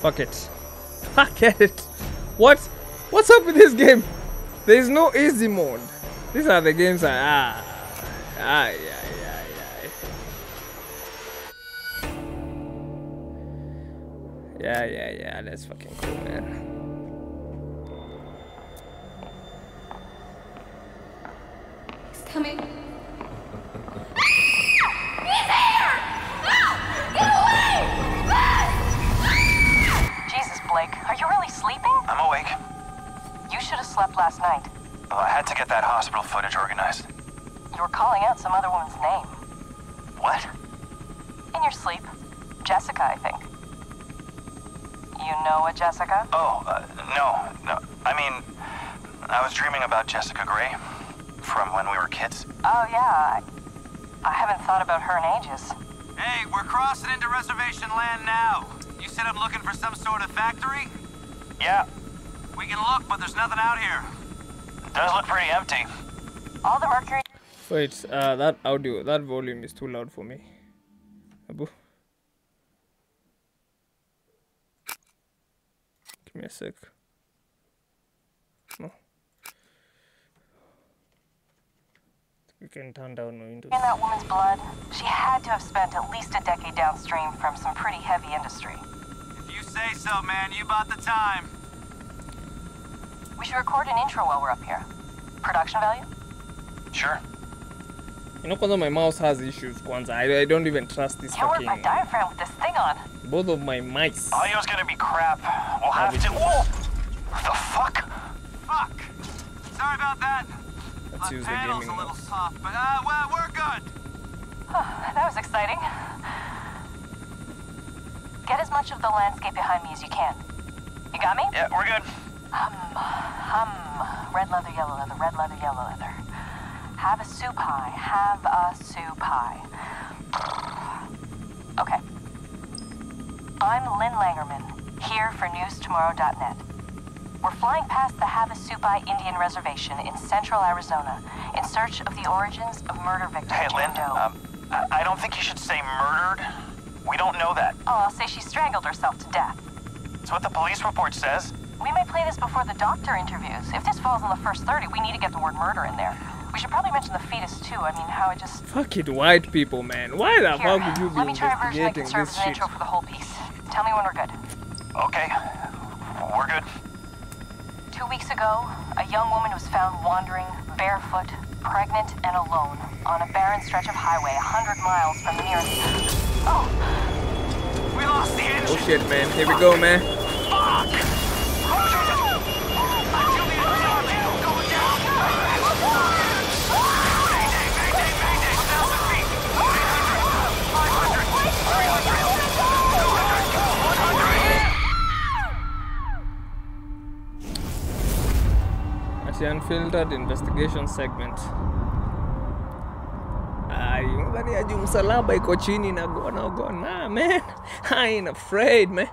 Fuck it. Fuck it. What? What's up with this game? There is no easy mode. These are the games I ah ah yeah yeah yeah. Yeah yeah yeah. That's fucking cool, man. Coming. Blake, are you really sleeping? I'm awake. You should have slept last night. Well, I had to get that hospital footage organized. You were calling out some other woman's name. What? In your sleep. Jessica, I think. You know a Jessica? Oh, uh, no, no. I mean, I was dreaming about Jessica Gray from when we were kids. Oh, yeah. I, I haven't thought about her in ages. Hey, we're crossing into reservation land now. You said I'm looking for some sort of factory? Yeah, We can look, but there's nothing out here. it does look pretty empty. All the mercury Wait, uh, that audio, that volume is too loud for me. Abu. Give me a sec. No. We can turn down the windows. in that woman's blood, she had to have spent at least a decade downstream from some pretty heavy industry. If you say so, man, you bought the time. We should record an intro while we're up here. Production value? Sure. You know, because my mouse has issues, Kwanzaa. I, I don't even trust this Can't work fucking. my diaphragm with this thing on. Both of my mice. Audio's gonna be crap. We'll have to. Whoa! The fuck? Fuck. Sorry about that. Let's My use panel's gaming a little soft, but uh, well, we're good. That was exciting. Get as much of the landscape behind me as you can. You got me? Yeah, we're good. Hum. Red leather, yellow leather, red leather, yellow leather. Havasupai. Have a soup pie. Okay. I'm Lynn Langermann, here for newstomorrow.net. We're flying past the Havasupai Indian Reservation in central Arizona in search of the origins of murder victim Hey, Lynn. Um, I I don't think you should say murdered. We don't know that. oh, I'll say she strangled herself to death. It's what the police report says. We may play this before the doctor interviews. If this falls in the first 30, we need to get the word murder in there. We should probably mention the fetus too. I mean, how it just. Fucking white people, man. Why the Here, fuck would you be let me try a version I can serve as an intro for the whole piece. Tell me when we're good. Okay. We're good. Two weeks ago, a young woman was found wandering, barefoot, pregnant, and alone on a barren stretch of highway 100 miles from the nearest. Oh, We lost the engine. Oh shit, man. Here we go, man. That's the unfiltered investigation segment. Aja yung msalaba iko chini na go na go na, man. I ain't afraid, man.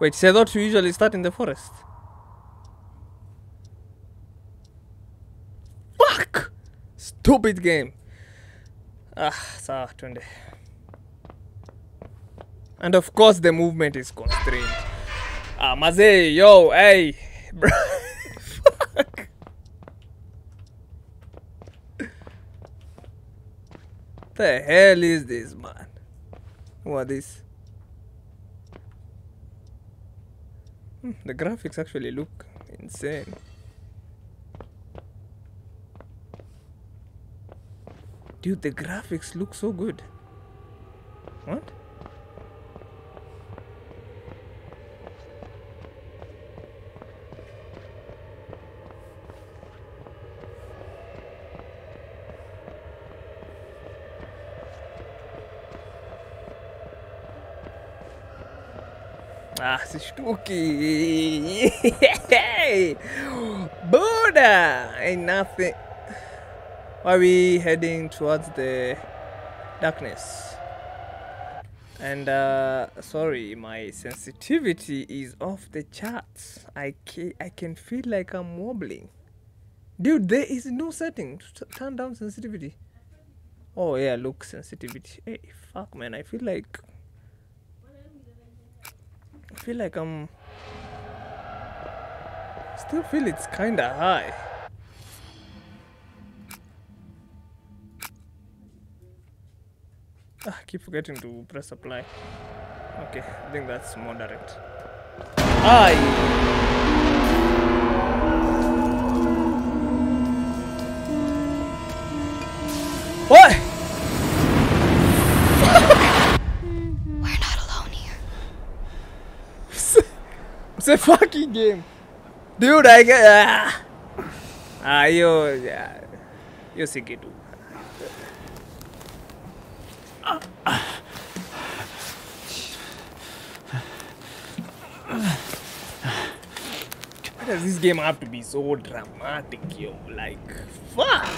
Wait, so I thought you usually start in the forest. Fuck! Stupid game. Ah, sawa, twende. And of course the movement is constrained. Mazee, yo, hey, bro. Fuck. The hell is this, man? What is? Hmm, the graphics actually look insane. Dude, the graphics look so good. What? Ah, sishtuki. Buddha! Ain't nothing. Why are we heading towards the darkness? And uh, sorry, my sensitivity is off the charts. I can, I can feel like I'm wobbling. Dude, there is no setting. to Turn down sensitivity. Oh yeah, look sensitivity. Hey, fuck man, I feel like feel like I'm still feel it's kinda high. Ah, I keep forgetting to press apply. Okay, I think that's moderate. Aye. It's a fucking game. Dude, I get. Ah, ah yo. Yeah. Yo sé que tú. Why does this game have to be so dramatic, yo? Like. Fuck.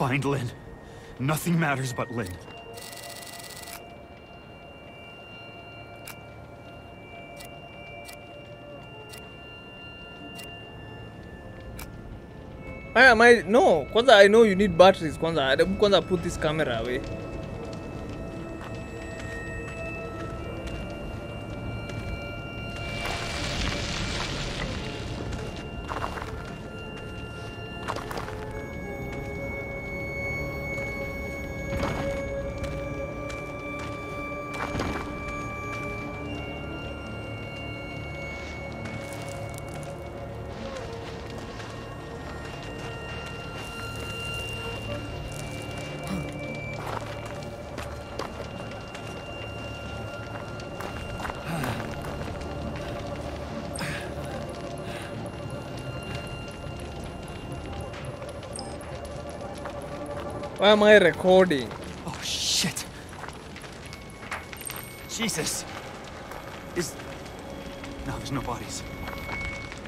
Find Lynn. Nothing matters but Lynn. I am I no. Kwanza I know you need batteries. Kwanza kwanza put this camera away. Am I recording? Oh, shit. Jesus. Is. No, there's no bodies.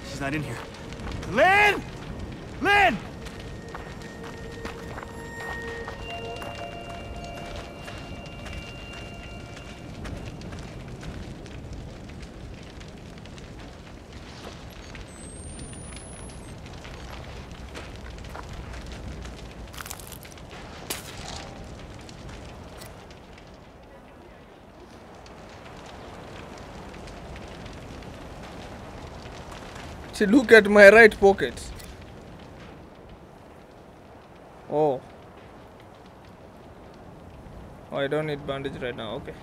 She's not in here. Lynn! Lynn! Look at my right pocket. Oh. Oh, I don't need bandage right now. Okay.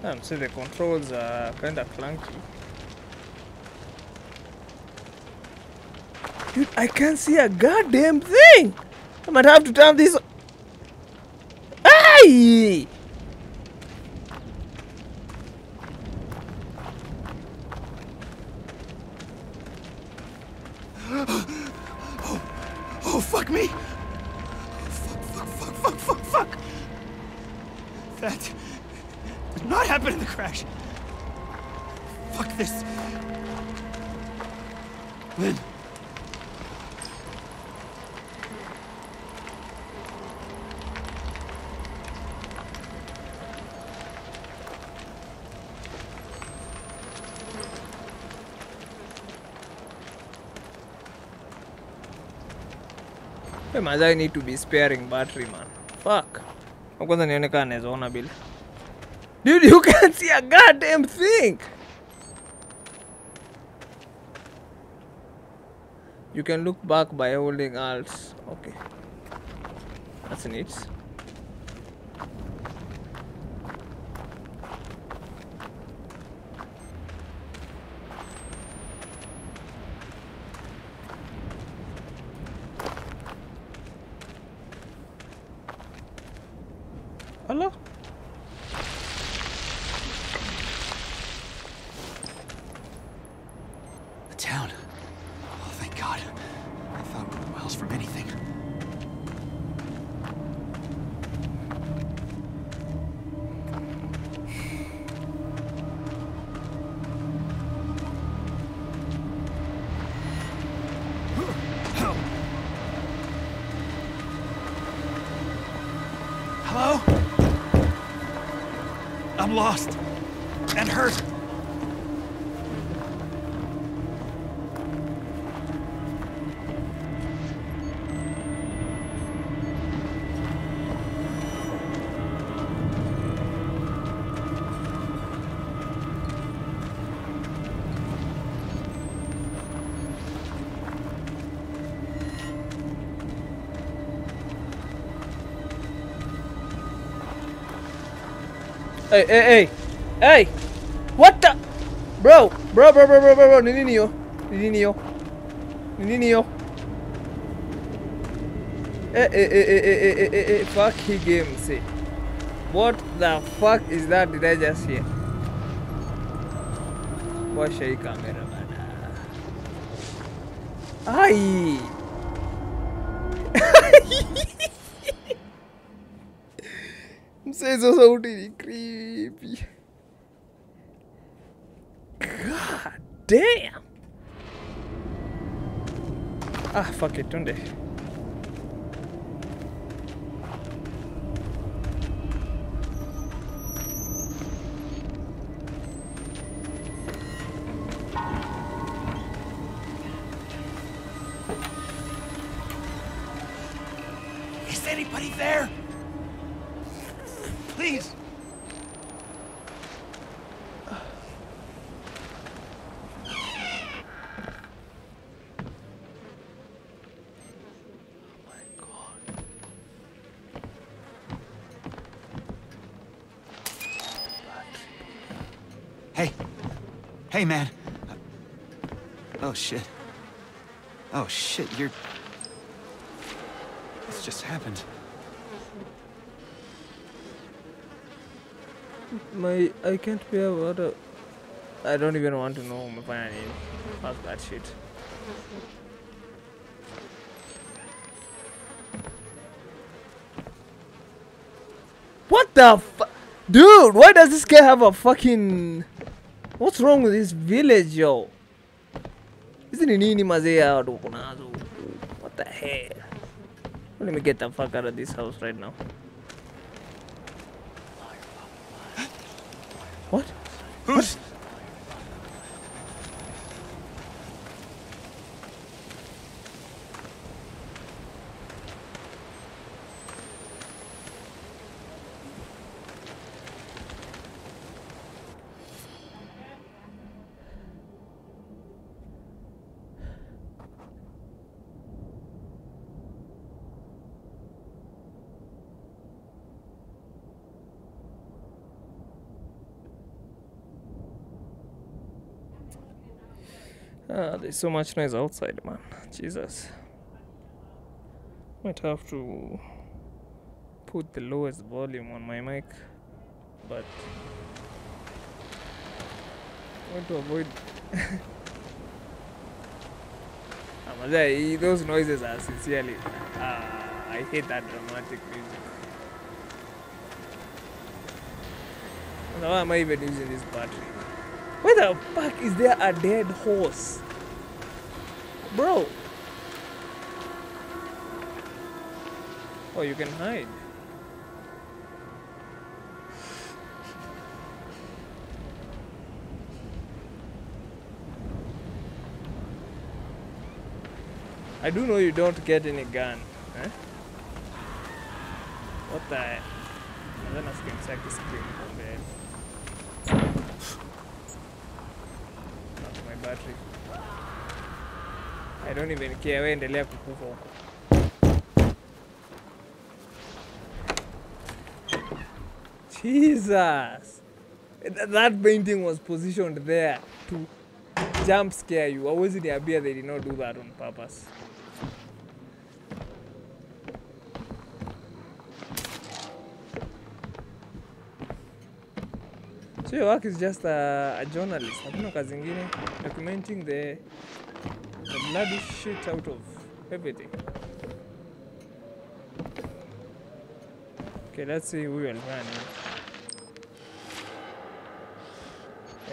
Damn, see the controls are kind of clunky. Dude, I can't see a goddamn thing. I might have to turn this. Man, I need to be sparing battery, man. Fuck. Naweza ona bila. Dude, you can't see a goddamn thing. You can look back by holding alt. Okay. That's neat. Hello? I'm lost. And hurt. Hey, hey, hey. Hey! What the? Bro, bro, bro, bro, bro, bro, bro. Nininio. Nininio. Nininio. Eh, eh, eh, eh, eh, eh, eh, eh, eh, fuck he game, see. What the fuck is that did I just hear? Wash your camera, man. Aye! Senza Sautini, creepy. God damn! Ah, fuck it, don't they? Is anybody there? Please. Hey. Hey, man. Oh, shit. Oh, shit, you're... This just happened. My I can't bear water. Uh, I don't even want to know my final name. Fuck that shit. What the fu- Dude, why does this guy have a fucking What's wrong with this village, yo? Wako nazo? What the hell? Let me get the fuck out of this house right now. What? Who's... Ah, there's so much noise outside, man. Jesus. Might have to put the lowest volume on my mic, but I want to avoid. Those noises are sincerely. Ah, I hate that dramatic music. Why am I even using this battery? Where the fuck is there a dead horse? Bro. Oh, you can hide. I do know you don't get any gun. Eh? What the? Nadhani from battery. I don't even care. Wewe endelea kukufa huko. Jesus. That painting was positioned there to jump scare you. Always niambia they did not do that on purpose. So your work is just a, a journalist. Hakuna kazi ingine documenting the, the bloody shit out of everything. Okay, let's see who will run.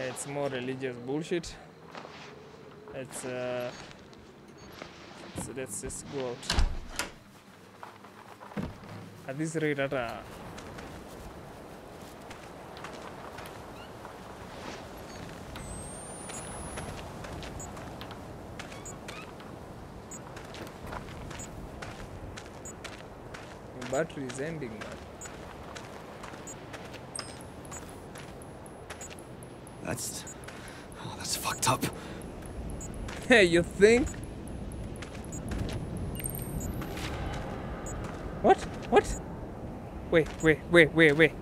It's more religious bullshit. Let's uh, let's just go out. At this rate, at a battery is ending, man. That's. Oh, that's fucked up. Hey, you think? What? What? Wait, wait, wait, wait, wait.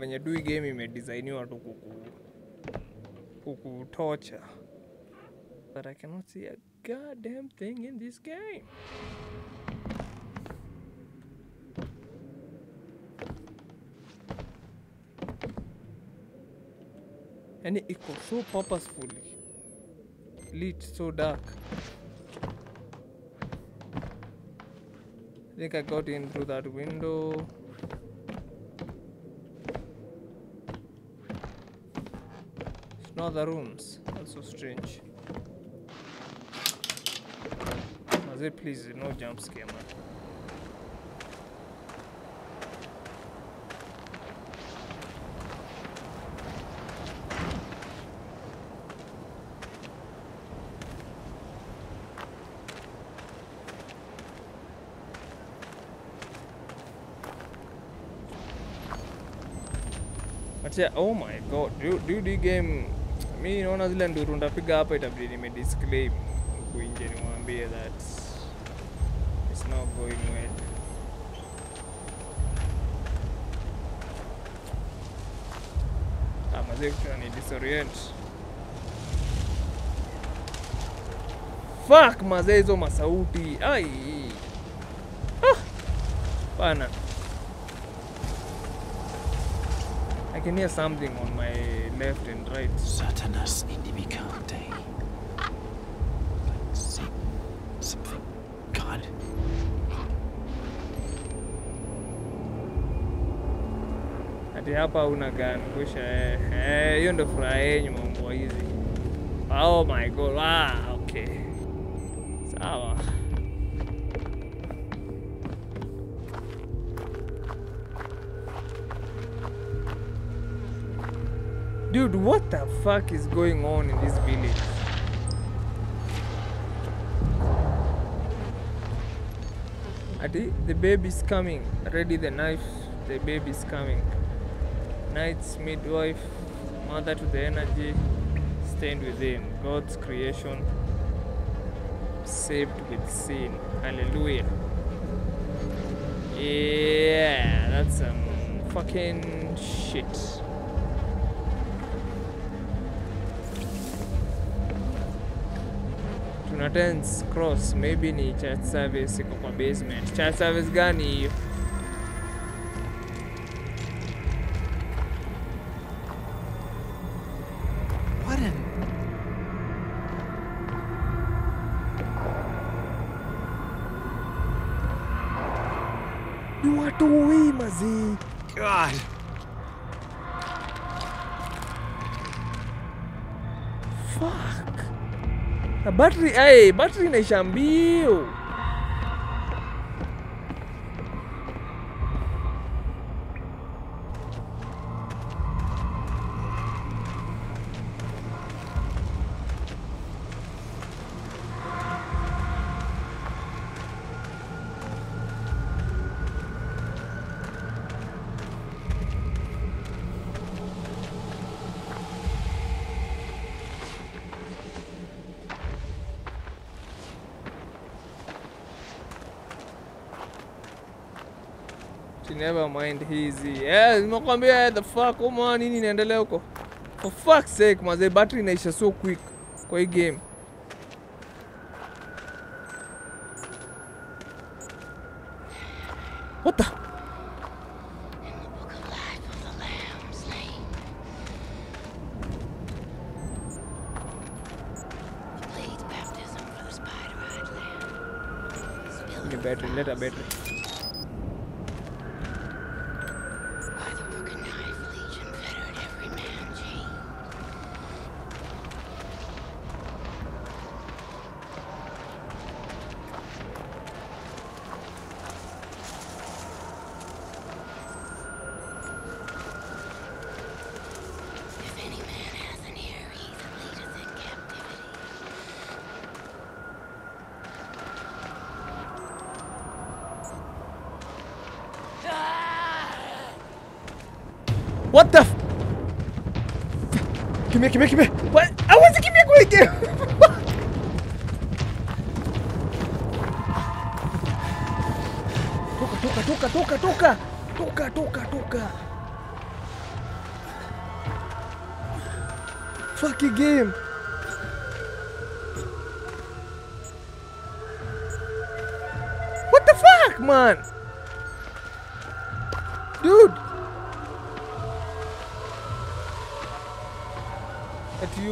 Venye dui game imedesigniwa tu kuku kukutocha. But I cannot see a goddamn thing in this game. And it was so purposefully lit so dark. I think I got in through that window. Not the rooms. That's so strange. Maze, please, no jump scare, man. Yeah, oh my god, dude, dude hii game mi naona zile nduru ndapiga hapa itabidi nimedisclaim huku nje nimwambie that it's not going well. Ah, mazee ni disorient. Fuck mazee hizo masauti. Ai. Ah. Bana. I can hear something on my left and right. Satanas indibicante. Something. God. Ati hapa una gun kusha eh. Eh, hiyo ndo furaha yenyu mambo hizi. Oh my god. Ah, Dude, what the fuck is going on in this village? Adi, the baby's coming. Ready the knife. The baby's coming. Knights, midwife, mother to the energy, stand within. God's creation, saved with sin. Hallelujah. Yeah, that's some fucking shit. Tuna tense cross maybe ni church service iko kwa basement. Church service gani hiyo battery ay battery inaisha mbio never mind hizi yeah, nimekwambia the fuck uma nini inaendelea huko. For fuck's sake mazee battery inaisha so quick kwa hii game What the? F- Give me, give me, give me. What? I want to give me a quick game. toka, toka, toka, toka, toka, toka, toka. Fucking game. What the fuck, man?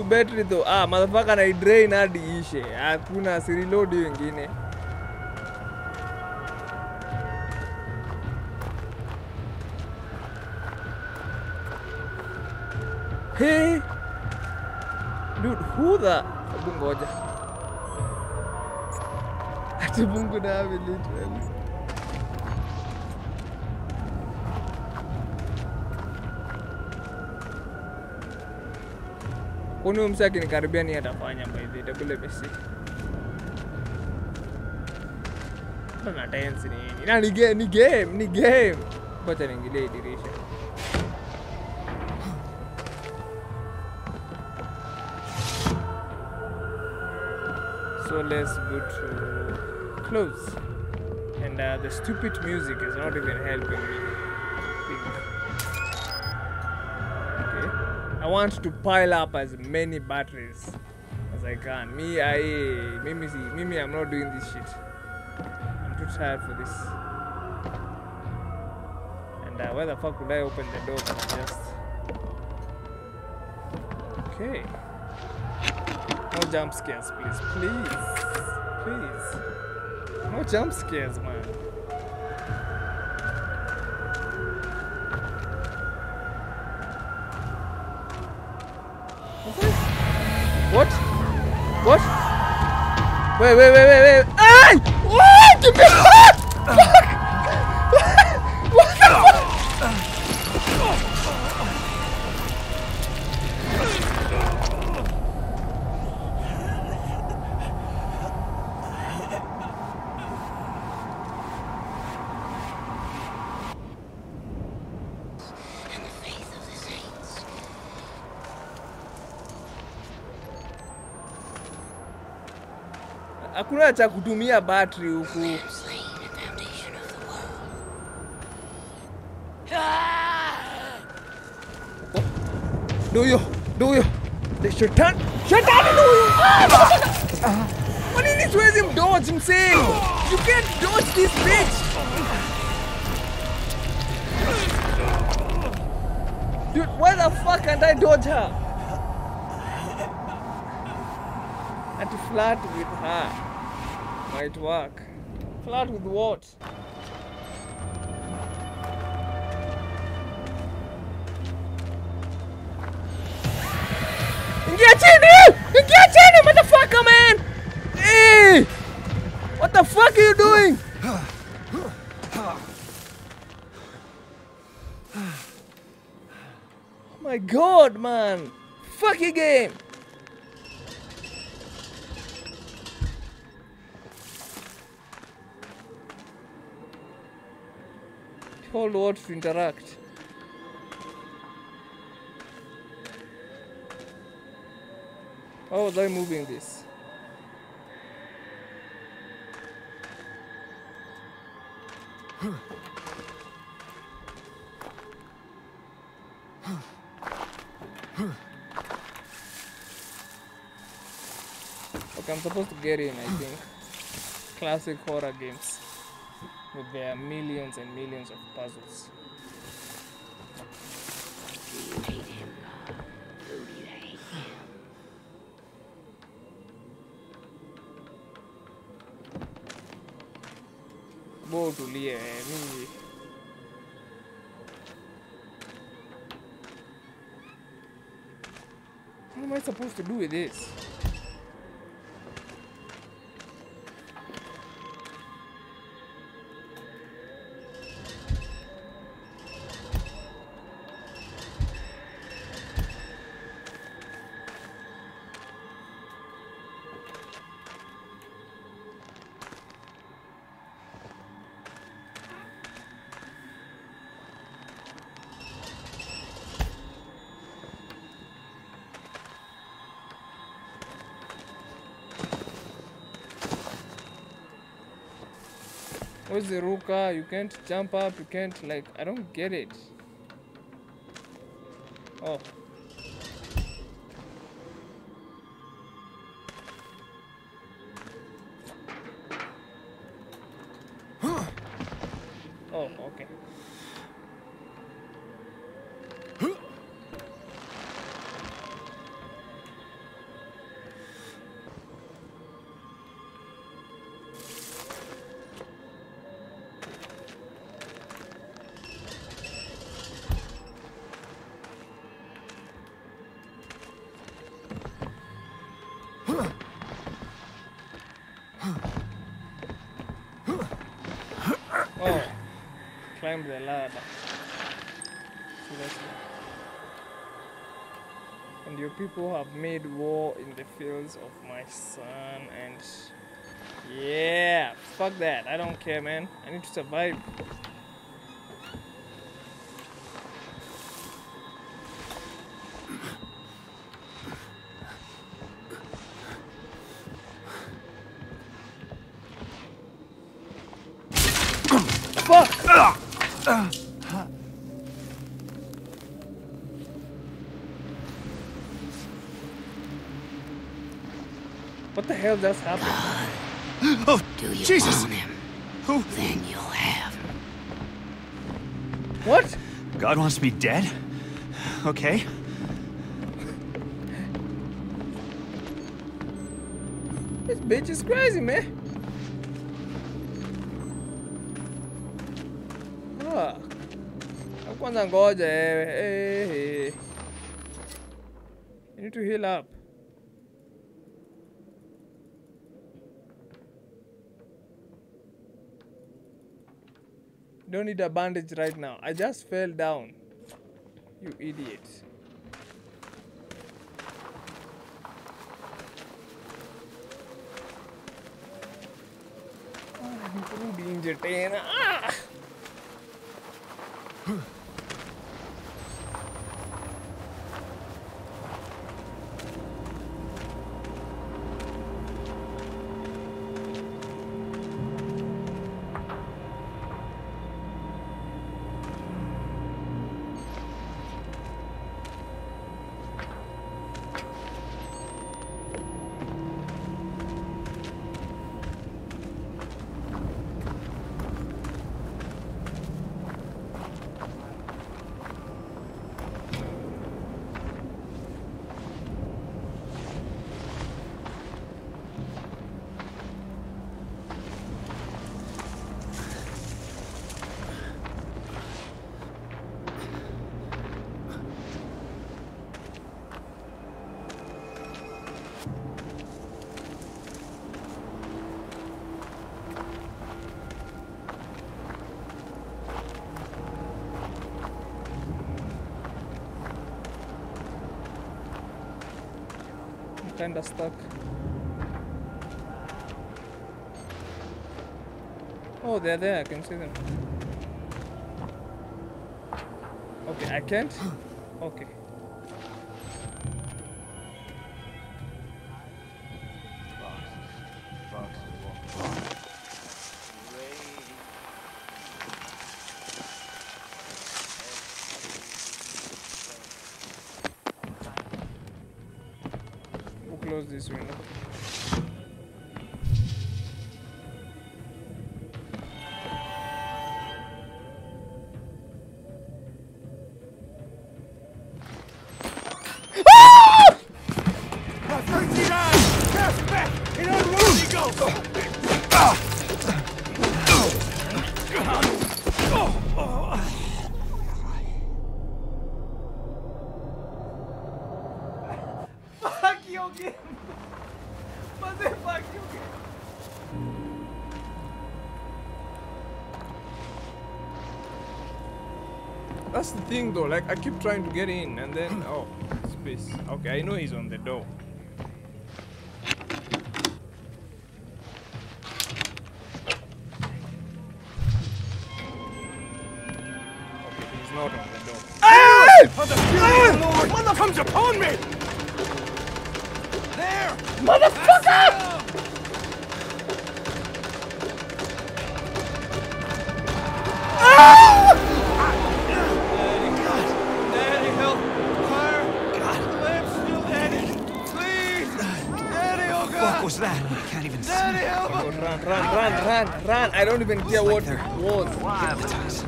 Ati you battery though. Ah, motherfucker na drain hadi ishe. Hakuna si reload hiyo ingine. Hey. Dude, who the Hebu ngoja. Ati Mungu na ame Kwani huyu msee akinikaribia ni atafanya by the dance ni game, ni game, ni game. Ngoja niingilie dirisha. So let's go to close. And uh, the stupid music is not even helping me. Want to pile up as many batteries as I can. Me, I, Mimi, Mimi, I'm not doing this shit. I'm too tired for this. And uh, where the fuck would I open the door? Just. Okay. No jump scares, please. Please. Please. No jump scares, man. Wait, wait, wait, wait, wait. Hakuna cha kutumia battery huku. Foundation of the world. Do you? Do you? The shetani. Shetani do you? Ah! Kwa nini siwezi mdodge msee? You can't dodge this bitch. Dude, why the fuck can't I dodge her? And to flirt with her might work. Flirt with what? To interact. How was I moving this? Okay, I'm supposed to get in, I think. Classic horror games with their millions and millions of puzzles. Eh. What am I supposed to do with this? Where's the Ruka? You can't jump up, you can't like I don't get it. Oh. oh, made war in the fields of my son, and yeah, fuck that. I don't care, man. I need to survive. Fuck! The hell just happened? Oh, Do you Jesus! want him? Who? Then you'll have him. What? God wants me dead? Okay. This bitch is crazy, man. Ah. Kwanza ngoja eh, eh, eh. You need to heal up. Don't need a bandage right now. I just fell down. You idiot. Ah, Kurudi nje tena. Ah! kinda stuck. Oh, they're there. I can see them. Okay, I can't. Close this window. That's the thing though, like I keep trying to get in and then oh space. Okay, I know he's on the door. God! What was that? I can't even see. Daddy, help! Oh, run, run, run, run, run. I don't even care what it was. Why must,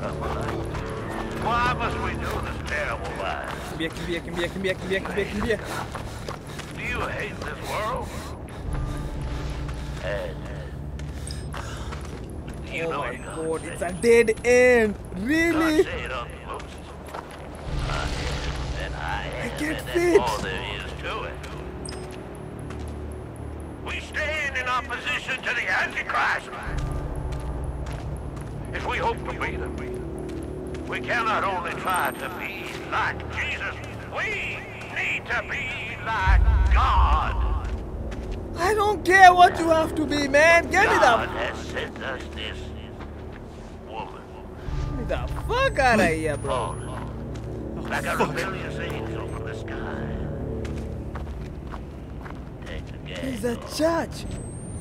why must we do this terrible life? Do you hate this world? And you Oh know my you god, it's a dead end. Really? say it on the most. I am, and I am, can't and fit. all there is to it. We stand in opposition to the Antichrist. If we hope to be them, we cannot only try to be like Jesus, we need to be like God. I don't care what you have to be, man. Get me the, has sent us this woman. get the fuck out of here, bro. Oh, like a oh, rebellious angel There's a church.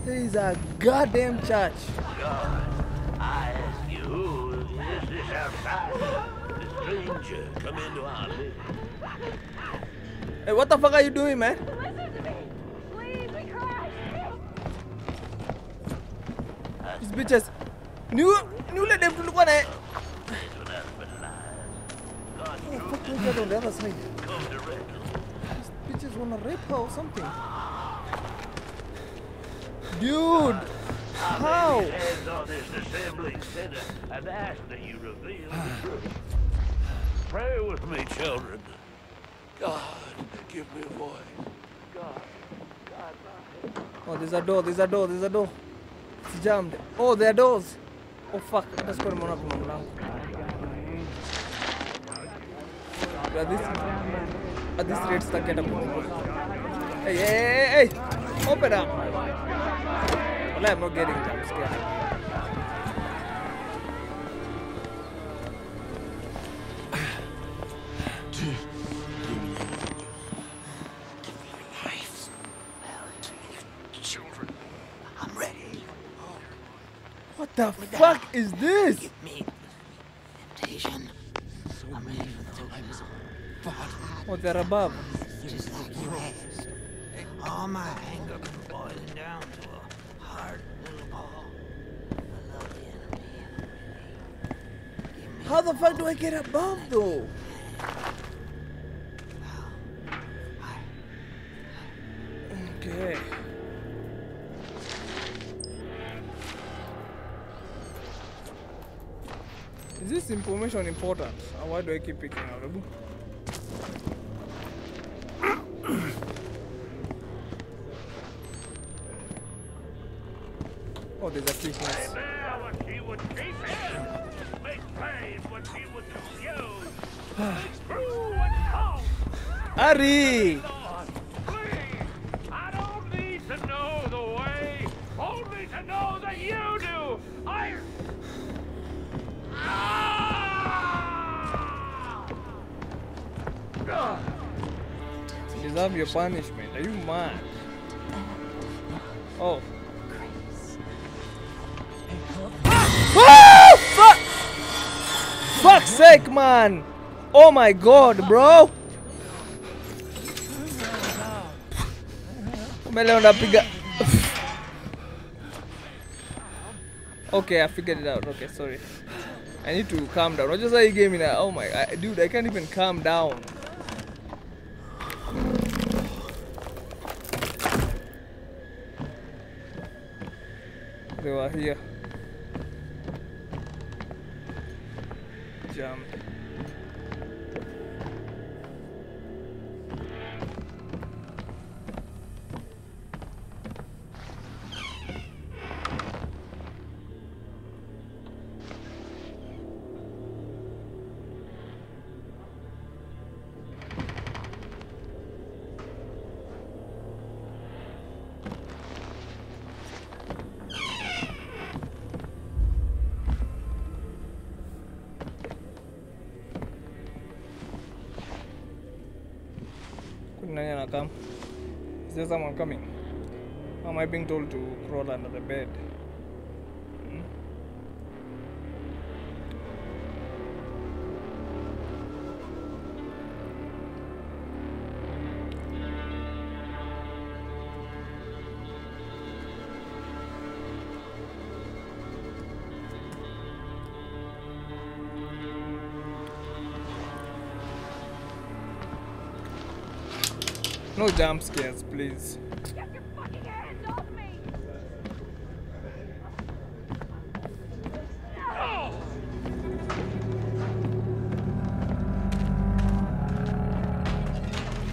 He's a goddamn church. God, I ask you, this stranger come into our. Hey, what the fuck are you doing, man? To. These bitches. New, new let them look on it. Oh, fuck, at on the other side. to. These bitches wanna rape her or something. Dude, how? Hands on this assembling center and ask that you reveal the truth. Pray with me, children. God, give me a voice. God, God, Oh, there's a door, there's a door, there's a door. It's jammed. Oh, there are doors. Oh, fuck. Let's on up, man. At this, at this rate, stuck get up. Hey, hey, hey, hey! Open up! Well, I'm not getting scared. I'm ready. What the fuck is this? Me. Temptation. I'm ready for the Oh, they're above. just like you asked. All my anger boiling down to a hard little ball. I love the enemy. How the fuck do I get above though? Okay. Is this information important? Or why do I keep picking out the book? oh, there's a quickness. There, Hurry! I don't need to know the way, only to know that you do. I. Deserve your punishment. Are you mad? Uh, oh. Fuck's sake, man! Oh my god, bro! Okay, I figured it out. Okay, sorry. I need to calm down. What just how you gave me that? Oh my, I, dude, I can't even calm down. They were here. Jammed. Someone coming? Am I being told to crawl under the bed? Jump scares, please. Get your fucking hands off me!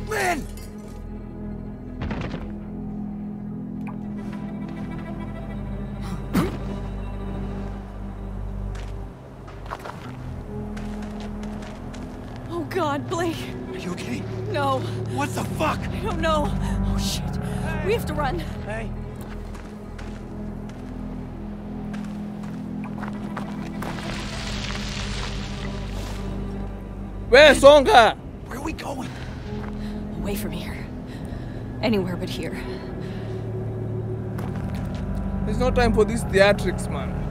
Lynn! Oh God, Blake. Are you okay? No, What the fuck? I don't know. Oh shit. We have to run. Hey. Where's Songa? Where are we going? Away from here. Anywhere but here. There's no time for these theatrics, man.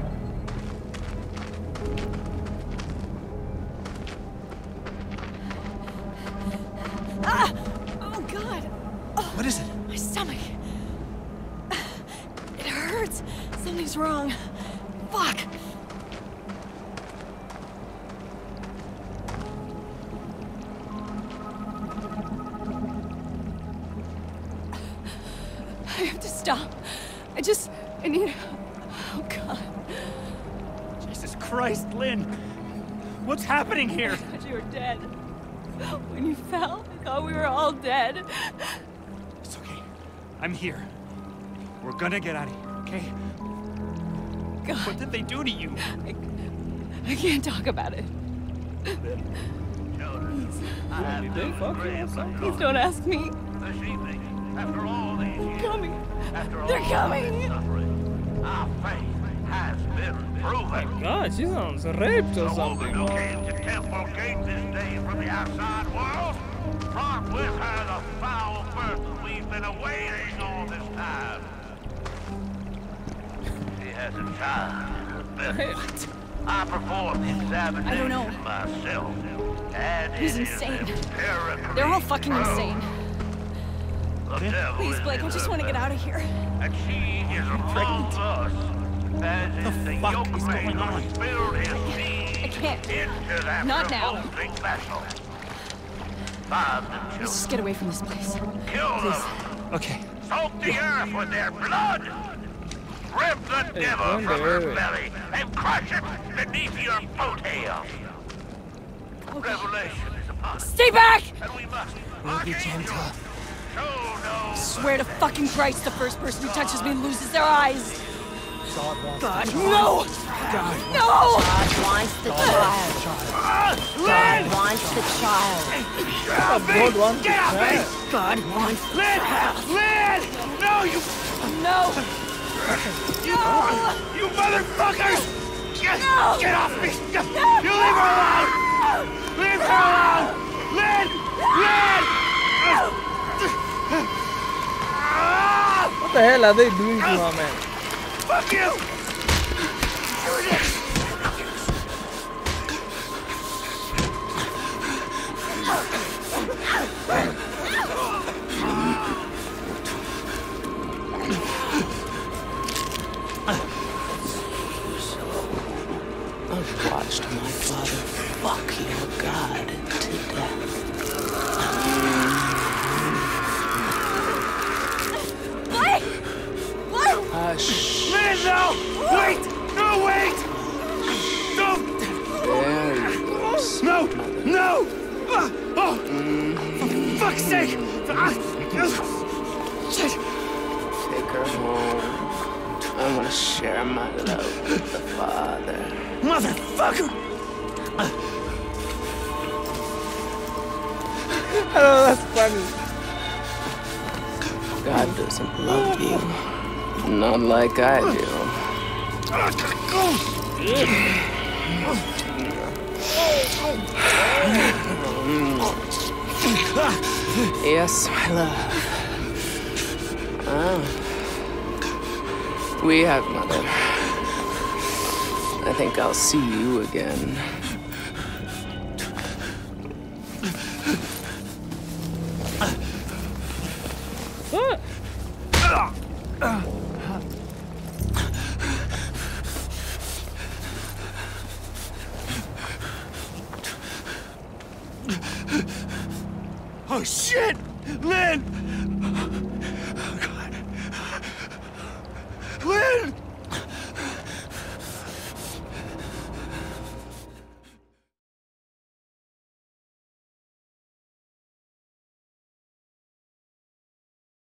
Christ, Lynn! What's happening here? I thought you were dead. When you fell, I thought we were all dead. It's okay. I'm here. We're gonna get out of here, okay? God, What did they do to you? I can't talk about it. Children, I have They news fuck for you you or something? Please don't ask me. This evening, after all these years, Coming. after all They're this coming. suffering, our faith has been proven. God, she sounds raped or The woman something. who came to Temple Gate this day from the outside world brought with her the foul birth we've been awaiting all this time. She has a child in her belly. I performed the examination I don't know. myself. And He's insane. They're all fucking true. insane. The devil Please, Blake, I just want to get out of here. And she is among us. As The is the fuck yoke is going on? who spilled his seed I can't. into that Not now. revolting vessel. The Let's just get away from this place. Kill them. Okay. Soak the earth with their blood. Rip the devil don't from her do belly and crush it beneath your boat hail. Revelation is upon us, Stay back! and we must Be archangel, gentle. show no Swear to fucking Christ, the first person who touches me loses their eyes. God, No! God. No! God wants the child. God wants the child. God wants Get off me! God wants the Lynn! Lynn! No, you, No! you motherfuckers! Get, get off me! You leave her alone! Leave her alone! Lynn! Lynn! Ah! What the hell are they doing to her, man? Fuck you! I've watched my father fuck your god to death. Blake! Blake! Hush. No! Wait! No, wait! Don't! There you go. No! No! Ah, Oh! For fuck's sake! Take her home. I want to share my love with the father. Motherfucker! I know that's funny. God doesn't love you. Not like I do. Yes, my love. Ah. We have mother. I think I'll see you again.